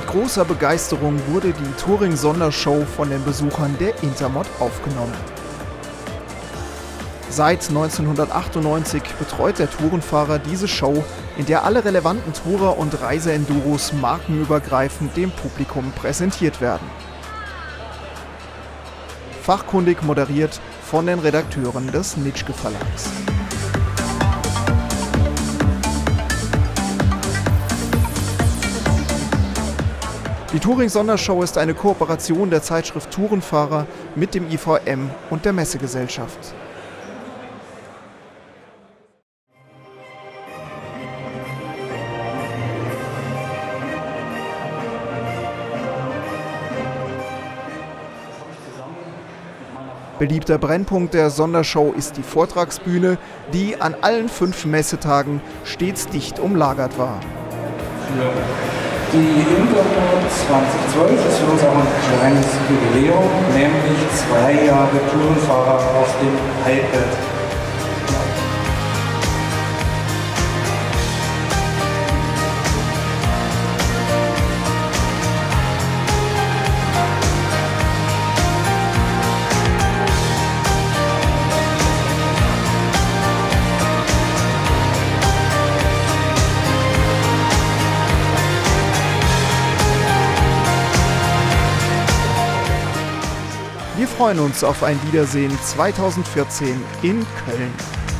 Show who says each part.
Speaker 1: großer Begeisterung wurde die Touring-Sondershow von den Besuchern der Intermod aufgenommen. Seit 1998 betreut der Tourenfahrer diese Show, in der alle relevanten Tourer und Reiseenduros markenübergreifend dem Publikum präsentiert werden. Fachkundig moderiert von den Redakteuren des Nitschke Verlags. Die Touring-Sondershow ist eine Kooperation der Zeitschrift Tourenfahrer mit dem IVM und der Messegesellschaft. Beliebter Brennpunkt der Sondershow ist die Vortragsbühne, die an allen fünf Messetagen stets dicht umlagert war.
Speaker 2: Für die Interpol 2012 ist für uns auch ein kleines Jubiläum, nämlich zwei Jahre Tourenfahrer auf dem iPad.
Speaker 1: Wir freuen uns auf ein Wiedersehen 2014 in Köln.